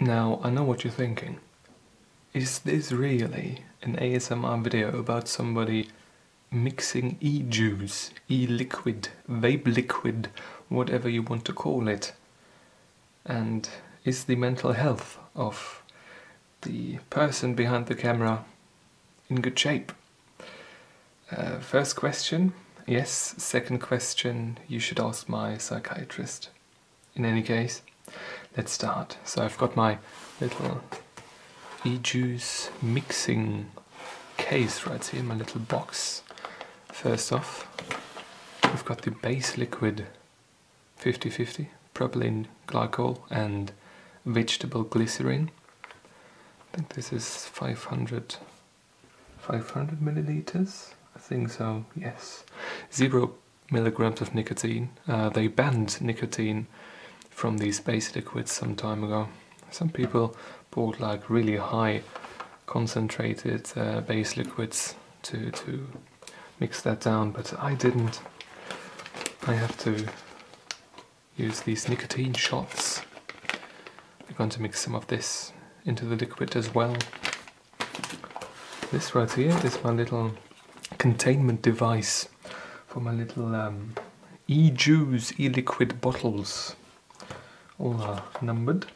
Now, I know what you're thinking. Is this really an ASMR video about somebody mixing e-juice, e-liquid, vape liquid, whatever you want to call it? And is the mental health of the person behind the camera in good shape? Uh, first question, yes. Second question, you should ask my psychiatrist. In any case, let's start. So I've got my little e-juice mixing case right here, my little box. First off, we've got the base liquid 50-50, propylene glycol and vegetable glycerin. I think this is 500, 500 milliliters. I think so, yes. Zero milligrams of nicotine. Uh, they banned nicotine from these base liquids some time ago. Some people bought like really high concentrated uh, base liquids to, to mix that down, but I didn't. I have to use these nicotine shots. I'm going to mix some of this into the liquid as well. This right here is my little containment device for my little um, e-juice, e-liquid bottles. All are numbered.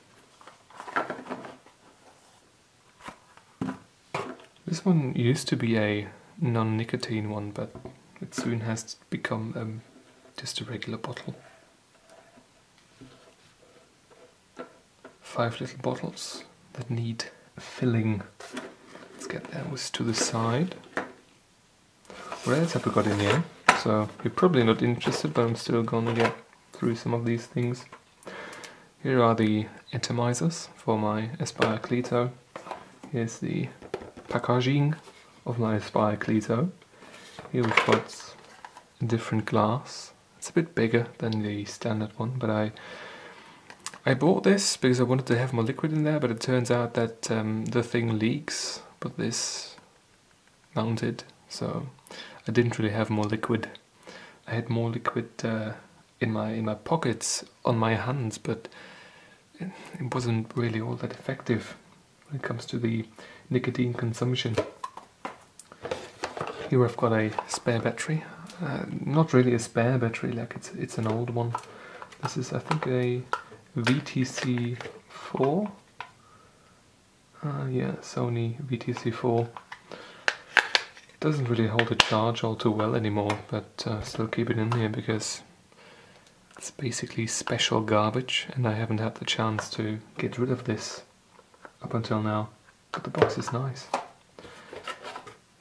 This one used to be a non-nicotine one, but it soon has become um, just a regular bottle. Five little bottles that need filling. Let's get those to the side. What else have we got in here? So you're probably not interested, but I'm still gonna get through some of these things. Here are the atomizers for my Aspire Cleito. Here's the packaging of my Aspire Cleito. Here we've got a different glass. It's a bit bigger than the standard one, but I I bought this because I wanted to have more liquid in there, but it turns out that um, the thing leaks, but this mounted, so I didn't really have more liquid. I had more liquid uh, in my in my pockets on my hands, but it, wasn't really all that effective when it comes to the nicotine consumption. Here I've got a spare battery. Uh, not really a spare battery, like it's it's an old one. This is I think a VTC4. Uh, yeah, Sony VTC4. Doesn't really hold a charge all too well anymore, but uh, still keep it in here because it's basically special garbage and I haven't had the chance to get rid of this up until now. But the box is nice.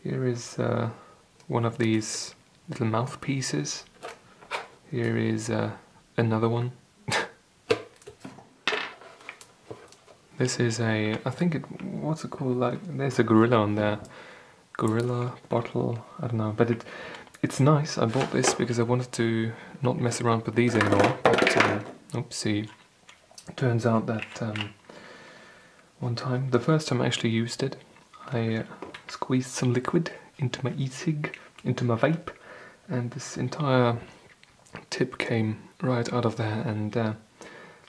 Here is uh, one of these little mouthpieces. Here is uh, another one This is a, I think it, what's it called? Like, there's a gorilla on there. Gorilla bottle, I don't know, but it, it's nice. I bought this because I wanted to not mess around with these anymore. But um, oopsie, turns out that um, one time, the first time I actually used it, I uh, squeezed some liquid into my e-cig, into my vape, and this entire tip came right out of there and uh,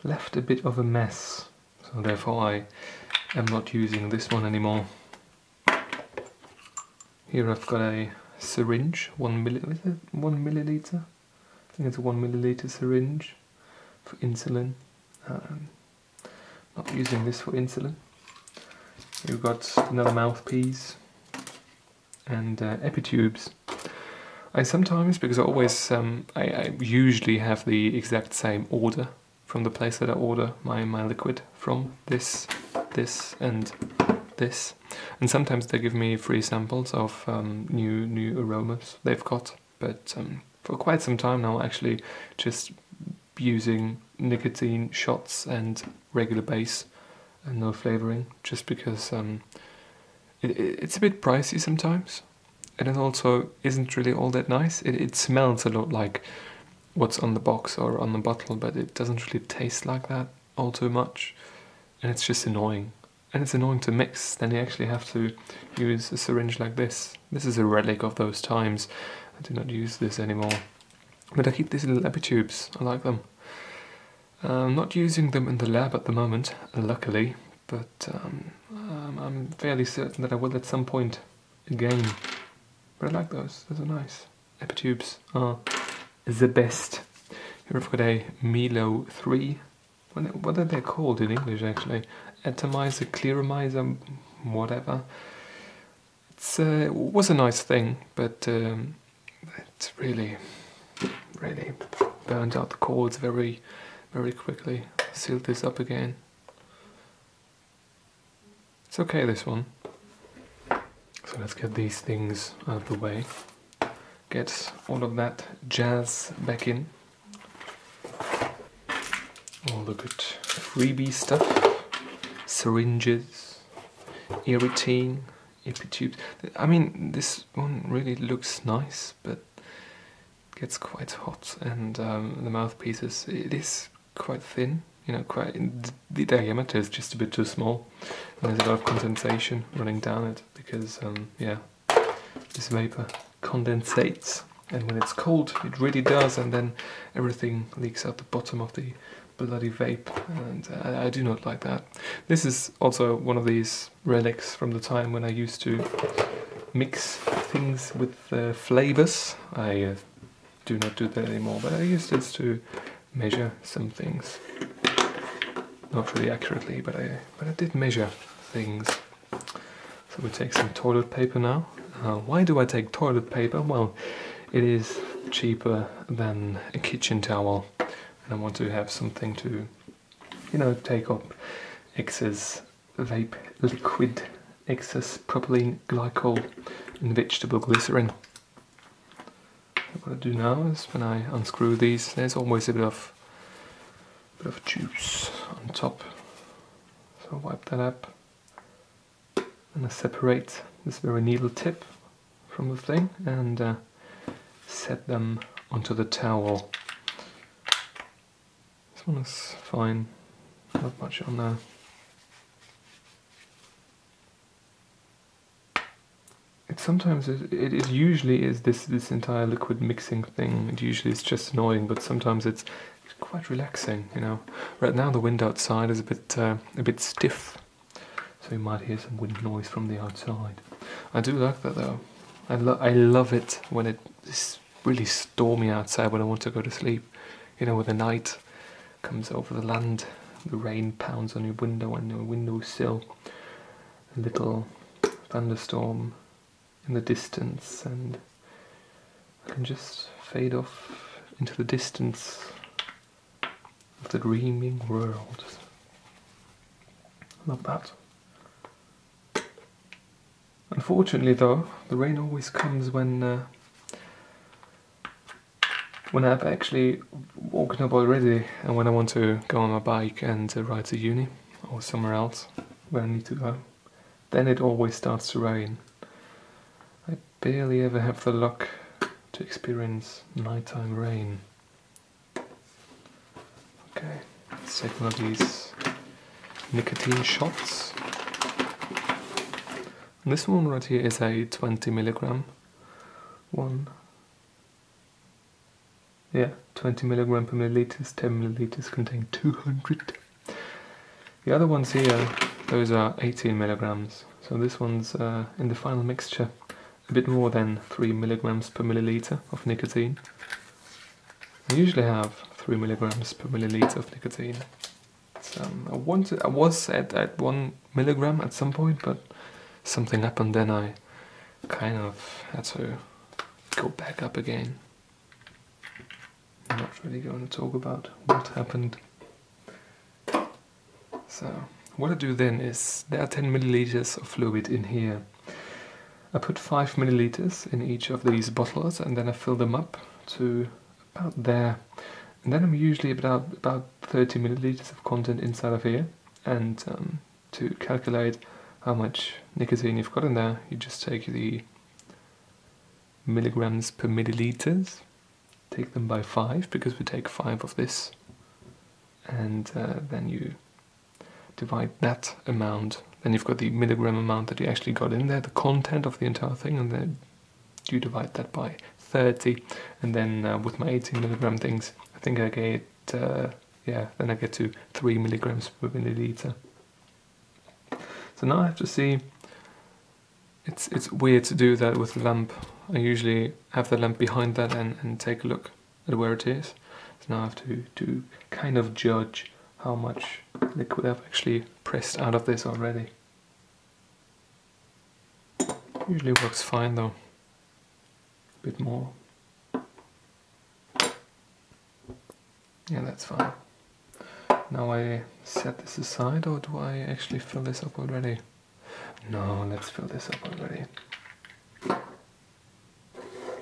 left a bit of a mess so therefore I am not using this one anymore. Here I've got a syringe, one milliliter, one milliliter. I think it's a one milliliter syringe for insulin. Um, not using this for insulin. You've got another mouthpiece and uh, epitubes. I sometimes, because I always, um, I, I usually have the exact same order from the place that I order my, my liquid from. This, this, and this. And sometimes they give me free samples of um, new new aromas they've got. But um, for quite some time now, actually, just using nicotine shots and regular base and no flavoring, just because um, it, it's a bit pricey sometimes, and it also isn't really all that nice. It, it smells a lot like what's on the box or on the bottle, but it doesn't really taste like that all too much, and it's just annoying. And it's annoying to mix, then you actually have to use a syringe like this. This is a relic of those times. I do not use this anymore. But I keep these little epitubes, I like them. I'm not using them in the lab at the moment, luckily, but um, I'm fairly certain that I will at some point again. But I like those, those are nice. Epitubes are the best. Here I've got a Melo 3. What are they called in English actually? Atomizer, clearomizer, whatever. Uh, it was a nice thing, but um, it's really, really burned out the cords very, very quickly. Sealed this up again. It's okay, this one. So let's get these things out of the way. Get all of that jazz back in. All the good freebie stuff. Syringes, irritine, epitubes. I mean, this one really looks nice, but gets quite hot and um, the mouthpieces, it is quite thin you know, quite the diameter is just a bit too small, and there's a lot of condensation running down it because, um, yeah, this vapor condensates, and when it's cold, it really does, and then everything leaks out the bottom of the bloody vape, and I, I do not like that. This is also one of these relics from the time when I used to mix things with uh, flavors. I uh, do not do that anymore, but I used this to measure some things not really accurately, but I but I did measure things. So we take some toilet paper now. Uh, why do I take toilet paper? Well, it is cheaper than a kitchen towel, and I want to have something to, you know, take up excess vape liquid, excess propylene glycol, and vegetable glycerin. What I do now is when I unscrew these, there's always a bit of bit of juice on top. So wipe that up. And I separate this very needle tip from the thing and uh, set them onto the towel. One is fine, not much on there. It sometimes it, it, it usually is this this entire liquid mixing thing. It usually is just annoying, but sometimes it's quite relaxing, you know. Right now the wind outside is a bit uh, a bit stiff, so you might hear some wind noise from the outside. I do like that though. I lo I love it when it's really stormy outside when I want to go to sleep. You know, with the night comes over the land, the rain pounds on your window and your windowsill, a little thunderstorm in the distance, and I can just fade off into the distance of the dreaming world. Love that. Unfortunately, though, the rain always comes when uh, when I've actually woken up already and when I want to go on my bike and uh, ride to uni or somewhere else where I need to go. Then it always starts to rain. I barely ever have the luck to experience nighttime rain. Okay, let's take one of these nicotine shots. And this one right here is a 20 milligram one. Yeah, 20 milligram per milliliters, 10 milliliters contain 200. The other ones here, those are 18 milligrams. So this one's uh, in the final mixture a bit more than 3 milligrams per milliliter of nicotine. I usually have 3 milligrams per milliliter of nicotine. Um, I wanted, I was at, at 1 milligram at some point, but something happened then I kind of had to go back up again. I'm not really going to talk about what happened. So, what I do then is, there are 10 milliliters of fluid in here. I put 5 milliliters in each of these bottles and then I fill them up to about there and then I'm usually about about 30 milliliters of content inside of here and um, to calculate how much nicotine you've got in there you just take the milligrams per milliliters take them by 5 because we take 5 of this and uh, then you divide that amount then you've got the milligram amount that you actually got in there the content of the entire thing and then you divide that by 30 and then uh, with my 18 milligram things I think I get uh, yeah, then I get to 3 milligrams per milliliter. So now I have to see, it's, it's weird to do that with lamp. I usually have the lamp behind that and, and take a look at where it is. So now I have to, to kind of judge how much liquid I've actually pressed out of this already. Usually works fine though. A bit more. Yeah, that's fine. Now I set this aside or do I actually fill this up already? No, let's fill this up already.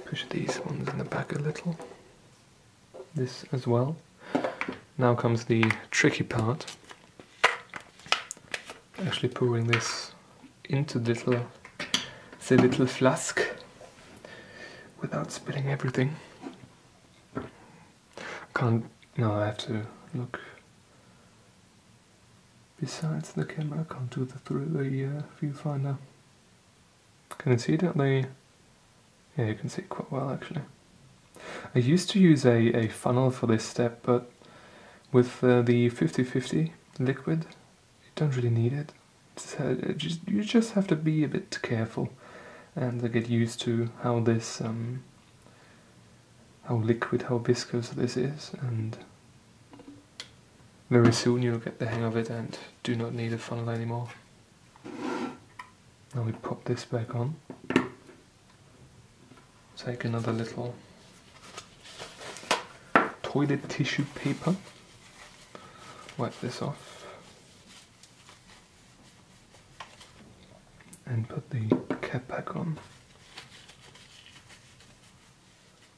Push these ones in the back a little. This as well. Now comes the tricky part. Actually pouring this into the little, the little flask without spilling everything. Can't, no, I have to look besides the camera, I can't do the through the uh, viewfinder. Can you see it at the, yeah you can see it quite well actually. I used to use a, a funnel for this step, but with uh, the 50-50 liquid, you don't really need it. Uh, just, you just have to be a bit careful and get used to how this, um, how liquid, how viscous this is, and very soon you'll get the hang of it and do not need a funnel anymore. Now we pop this back on. Take another little toilet tissue paper. Wipe this off. And put the cap back on.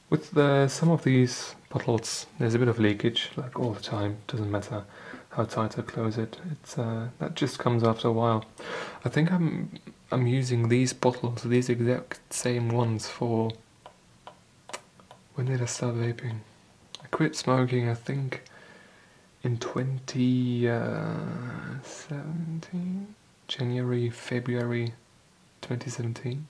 With the, some of these bottles, there's a bit of leakage, like all the time. Doesn't matter how tight I close it. It's uh, that just comes after a while. I think I'm I'm using these bottles, these exact same ones for. When did I start vaping? I quit smoking. I think in 2017, uh, January, February, 2017.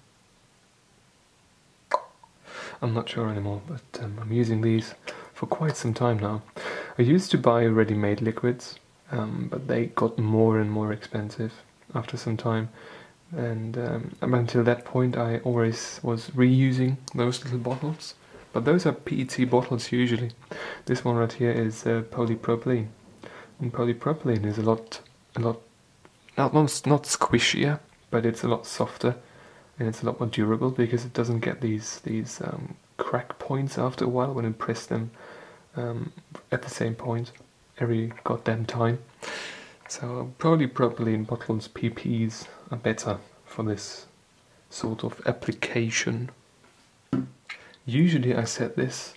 I'm not sure anymore, but um, I'm using these for quite some time now. I used to buy ready-made liquids, um, but they got more and more expensive after some time. And um, until that point, I always was reusing those little bottles. But those are PET bottles usually. This one right here is uh, polypropylene, and polypropylene is a lot, a lot, not not squishier, but it's a lot softer and it's a lot more durable because it doesn't get these these um, crack points after a while when you press them um, at the same point every goddamn time. So polypropylene bottles PPs are better for this sort of application. Usually I set this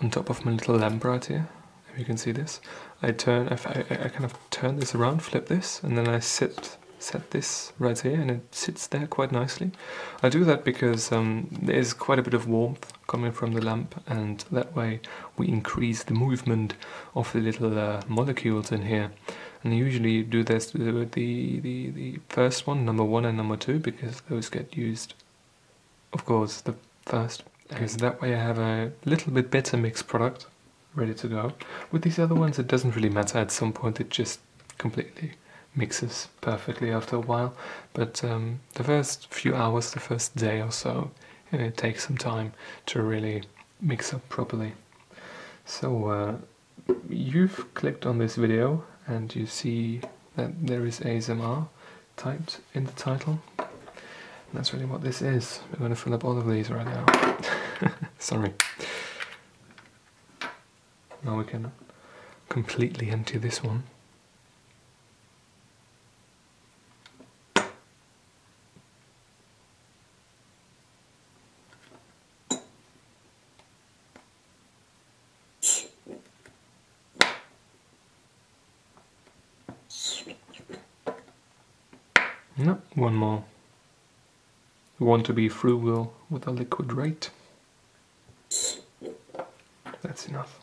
on top of my little lamp right here. If you can see this, I turn, I, I, kind of turn this around, flip this, and then I sit set this right here and it sits there quite nicely. I do that because um, there's quite a bit of warmth coming from the lamp and that way we increase the movement of the little uh, molecules in here. And I usually do this with the, the, the first one, number one and number two, because those get used, of course, the first. Because that way I have a little bit better mixed product ready to go. With these other ones it doesn't really matter, at some point it just completely mixes perfectly after a while. But um, the first few hours, the first day or so, it takes some time to really mix up properly. So uh, you've clicked on this video and you see that there is ASMR typed in the title. That's really what this is. We're going to fill up all of these right now. Sorry. Now we can completely empty this one. No, one more. Want to be frugal with a liquid rate. That's enough.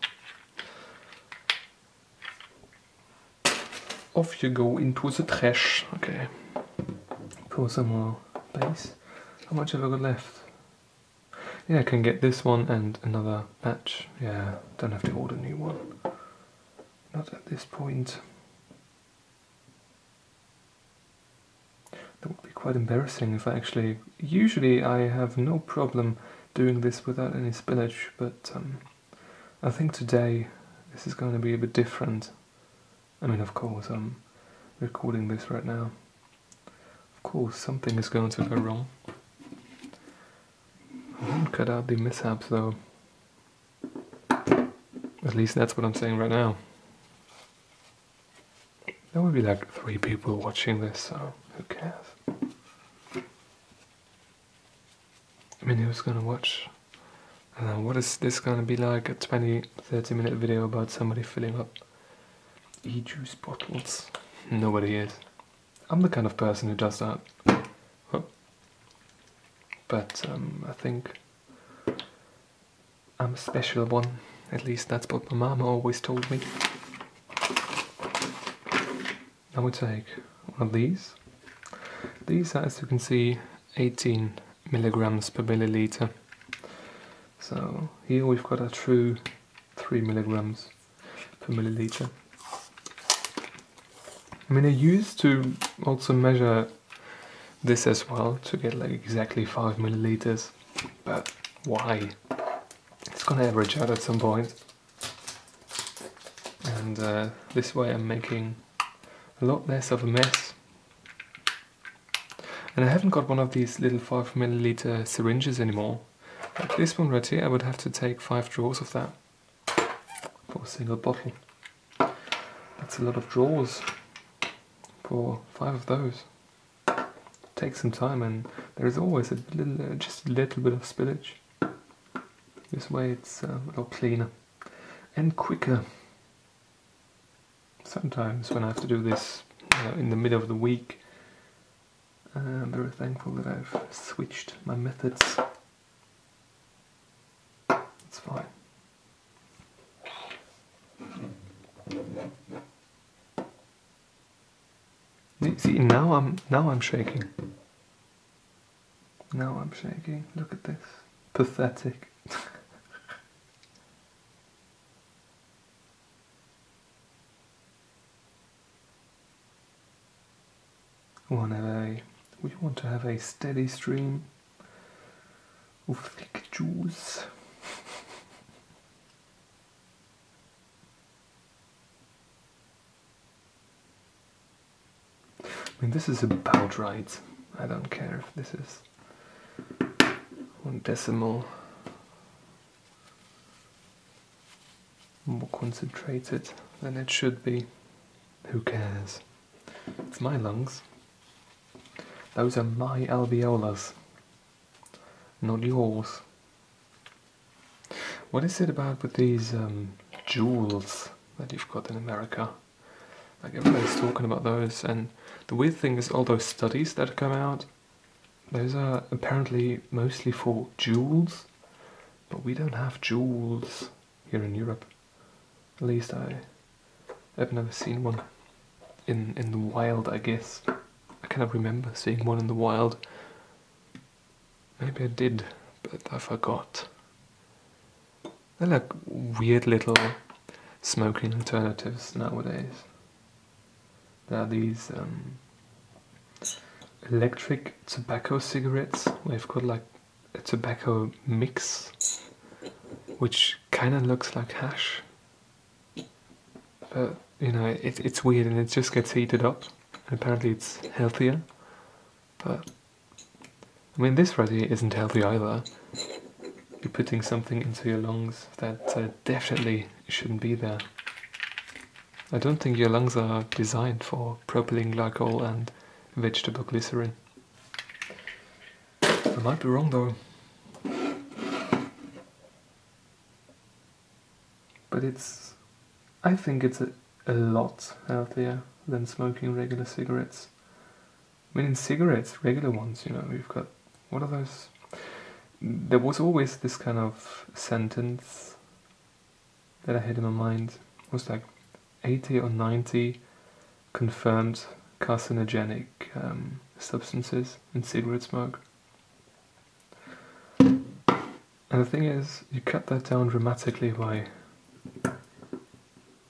Off you go into the trash. Okay. Pour some more base. How much have I got left? Yeah, I can get this one and another batch. Yeah, don't have to order a new one. not at this point. That would be quite embarrassing if I actually. Usually, I have no problem doing this without any spillage, but um, I think today this is going to be a bit different. I mean, of course, I'm recording this right now. Of course, something is going to go wrong. I won't cut out the mishaps though. At least that's what I'm saying right now. There will be like three people watching this, so who cares? Who's gonna watch? I what is this gonna be like? A 20 30 minute video about somebody filling up e juice bottles? Nobody is. I'm the kind of person who does that. But um, I think I'm a special one. At least that's what my mama always told me. I would take one of these. These are, as you can see, 18 milligrams per milliliter. So here we've got a true 3 milligrams per milliliter. I mean, I used to also measure this as well to get like exactly 5 milliliters, but why? It's gonna average out at some point. And uh, this way I'm making a lot less of a mess. And I haven't got one of these little 5 milliliter syringes anymore. Like this one right here, I would have to take 5 draws of that for a single bottle. That's a lot of draws for five of those. Take some time and there is always a little, uh, just a little bit of spillage. This way it's uh, a lot cleaner and quicker. Sometimes when I have to do this uh, in the middle of the week, I'm very thankful that I've switched my methods. It's fine. See, now I'm now I'm shaking. Now I'm shaking. Look at this. Pathetic. we want to have a we want to have a steady stream of thick juice. I mean, this is about right. I don't care if this is one decimal more concentrated than it should be. Who cares? It's my lungs. Those are my alveolus, not yours. What is it about with these um, Juuls that you've got in America? Like everybody's talking about those, and the weird thing is all those studies that come out, those are apparently mostly for Juuls, but we don't have Juuls here in Europe. At least I have never seen one in in the wild. I guess I cannot remember seeing one in the wild. Maybe I did, but I forgot. They're like weird little smoking alternatives nowadays. There are these um, electric tobacco cigarettes. They've got like a tobacco mix, which kind of looks like hash. But you know, it, it's weird and it just gets heated up. Apparently, it's healthier. But I mean, this right here isn't healthy either. You're putting something into your lungs that uh, definitely shouldn't be there. I don't think your lungs are designed for propylene glycol and vegetable glycerin. I might be wrong though. But it's... I think it's a, a lot healthier than smoking regular cigarettes. I mean in cigarettes, regular ones, you know, you've got... What are those? There was always this kind of sentence that I had in my mind. It was like 80 or 90 confirmed carcinogenic um, substances in cigarette smoke. And the thing is, you cut that down dramatically by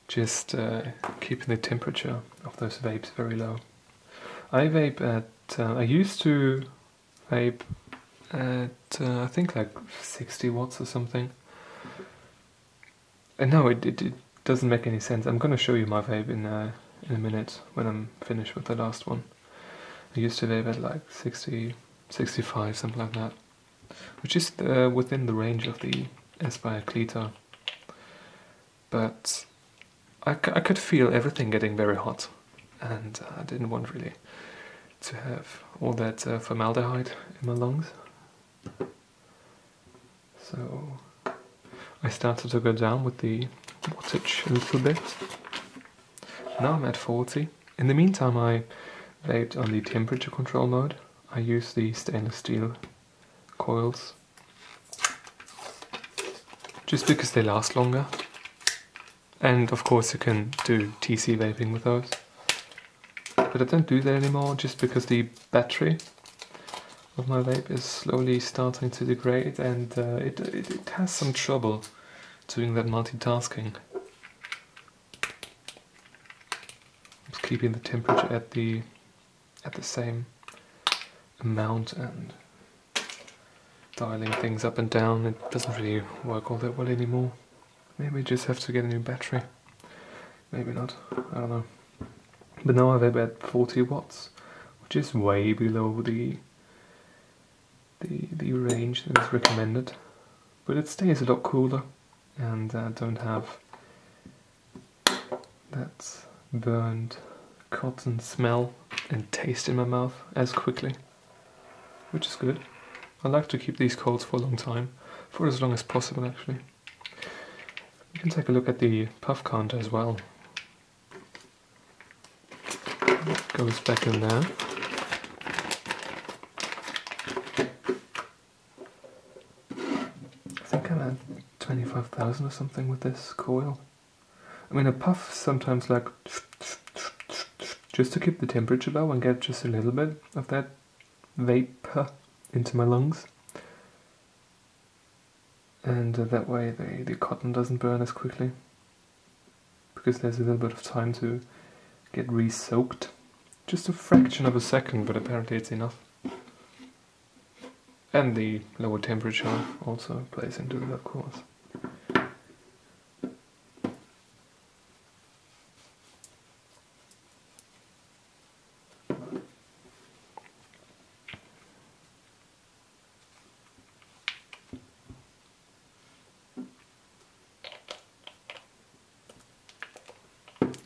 just uh, keeping the temperature those vapes very low. I vape at, uh, I used to vape at, uh, I think like 60 watts or something. And no, it, it, it doesn't make any sense. I'm gonna show you my vape in, uh, in a minute when I'm finished with the last one. I used to vape at like 60, 65, something like that. Which is uh, within the range of the Aspire Cleito. But I, I could feel everything getting very hot, and I didn't want really to have all that uh, formaldehyde in my lungs. So I started to go down with the wattage a little bit. Now I'm at 40. In the meantime, I vaped on the temperature control mode. I use the stainless steel coils just because they last longer and of course you can do TC vaping with those. But I don't do that anymore just because the battery of my vape is slowly starting to degrade and uh, it, it, it has some trouble doing that multitasking. Keeping the temperature at the at the same amount and dialing things up and down, it doesn't really work all that well anymore. Maybe just have to get a new battery. Maybe not. I don't know. But now I've about 40 watts, which is way below the the the range that is recommended. But it stays a lot cooler, and I don't have that burned cotton smell and taste in my mouth as quickly, which is good. I like to keep these coils for a long time, for as long as possible actually. You can take a look at the puff counter as well. It goes back in there. I think I'm at 25,000 or something with this coil. I mean a puff sometimes like just to keep the temperature low and get just a little bit of that vapor into my lungs and uh, that way the, the cotton doesn't burn as quickly because there's a little bit of time to get re-soaked. Just a fraction of a second, but apparently it's enough. And the lower temperature also plays into it, of course.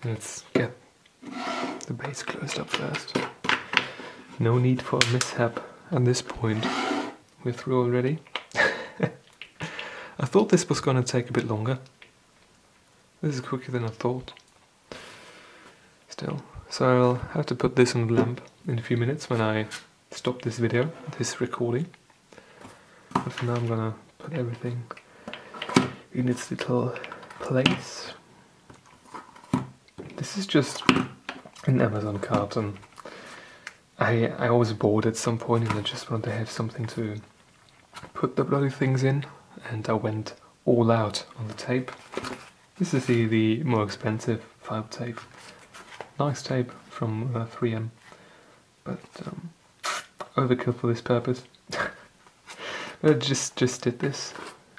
Let's get the base closed up first. No need for a mishap at this point. We're through already. I thought this was going to take a bit longer. This is quicker than I thought. Still. So I'll have to put this on the lamp in a few minutes when I stop this video, this recording. But for now I'm gonna put everything in its little place. This is just an Amazon carton. I I always bought at some point and I just wanted to have something to put the bloody things in and I went all out on the tape. This is the, the more expensive fiber tape. Nice tape from uh, 3M, but um, overkill for this purpose. I just just did this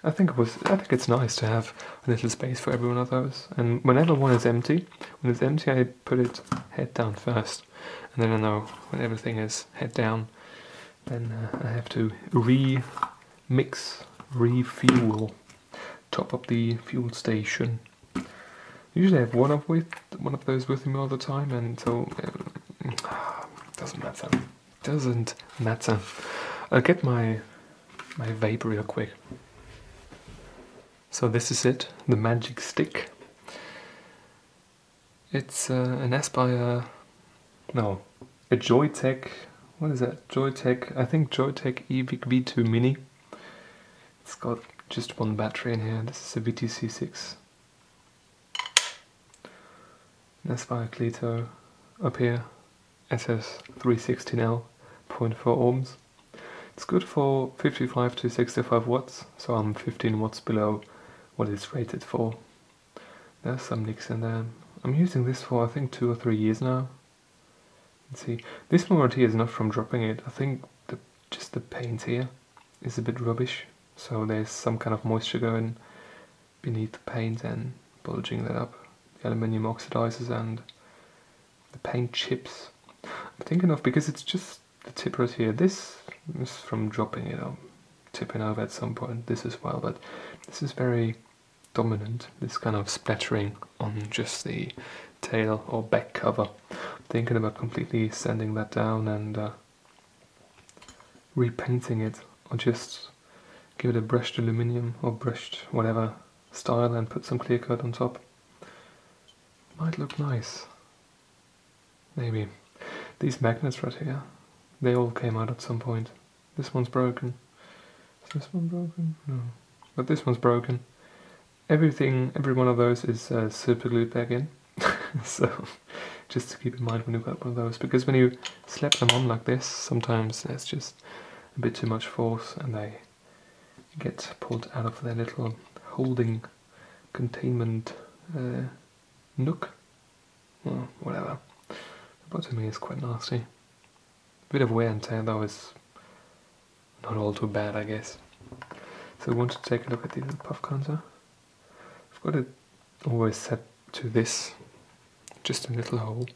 I think it was. I think it's nice to have a little space for every one of those. And whenever one is empty, when it's empty, I put it head down first, and then I know when everything is head down, then uh, I have to re-mix, refuel, top up the fuel station. Usually I have one of with one of those with me all the time, and so um, doesn't matter. Doesn't matter. I'll get my my vape real quick. So this is it, the magic stick. It's uh, an Aspire, no, a Joyetech, what is that, Joyetech, I think Joyetech eVic V2 Mini. It's got just one battery in here, this is a VTC6. An Aspire Cleito up here, SS316L, 0.4 ohms. It's good for 55 to 65 watts, so I'm 15 watts below what it's rated for. There's some nicks in there. I'm using this for I think two or three years now. See, this moment here is not from dropping it. I think the, just the paint here is a bit rubbish. So there's some kind of moisture going beneath the paint and bulging that up. The aluminium oxidizes and the paint chips. I'm thinking of because it's just the tip right here. This is from dropping it. I'm tipping over at some point. This as well, but this is very dominant. This kind of splattering on just the tail or back cover. I'm thinking about completely sanding that down and uh, repainting it, or just give it a brushed aluminium or brushed whatever style and put some clear coat on top. Might look nice. Maybe. These magnets right here, they all came out at some point. This one's broken. Is this one broken? No. But this one's broken. Everything, every one of those is uh, super glued back in. so, just to keep in mind when you've got one of those. Because when you slap them on like this, sometimes there's just a bit too much force and they get pulled out of their little holding containment uh, nook. Well, whatever. The bottom is quite nasty. A bit of wear and tear though is not all too bad, I guess. So we want to take a look at the puff counter. I've got it always set to this, just a little hole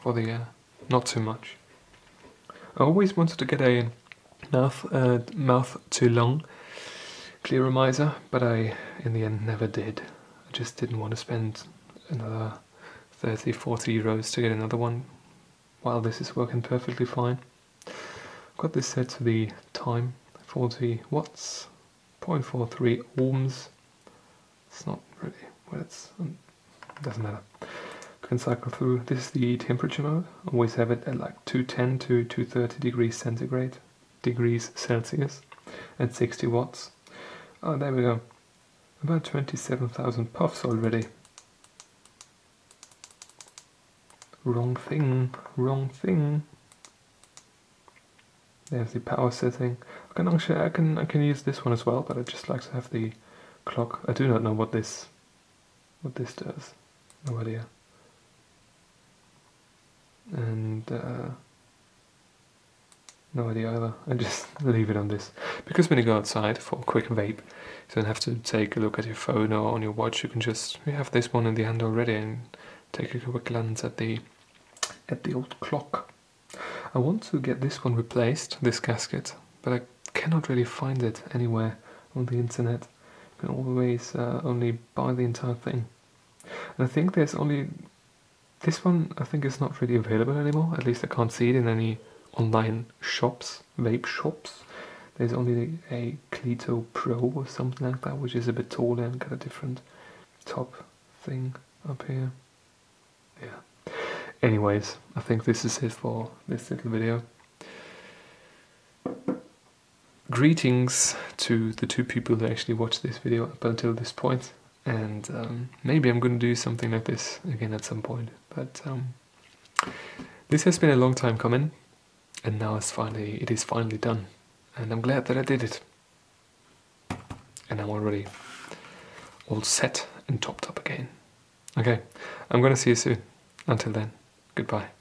for the air, not too much. I always wanted to get a mouth, uh, mouth to lung clearomizer, but I in the end never did. I just didn't want to spend another 30, 40 euros to get another one while this is working perfectly fine. I've got this set to the time, 40 watts, 0.43 ohms. It's not really, well it's, um, doesn't matter. Can cycle through, this is the temperature mode, always have it at like 210 to 230 degrees centigrade, degrees Celsius, at 60 watts. Oh, there we go. About 27,000 puffs already. Wrong thing, wrong thing. There's the power setting. I can actually, I can, I can use this one as well, but I just like to have the clock. I do not know what this, what this does. No idea. And uh, no idea either. I just leave it on this because when you go outside for a quick vape, you don't have to take a look at your phone or on your watch. You can just you have this one in the hand already and take a quick glance at the at the old clock. I want to get this one replaced, this gasket, but I cannot really find it anywhere on the internet. You can always uh, only buy the entire thing. And I think there's only this one. I think is not really available anymore. At least I can't see it in any online shops, vape shops. There's only a Cleito Pro or something like that, which is a bit taller and got a different top thing up here. Yeah. Anyways, I think this is it for this little video. Greetings to the two people that actually watched this video up until this point, and um, maybe I'm going to do something like this again at some point. But um, this has been a long time coming, and now it's finally it is finally done, and I'm glad that I did it. And I'm already all set and topped up again. Okay, I'm going to see you soon. Until then. Goodbye.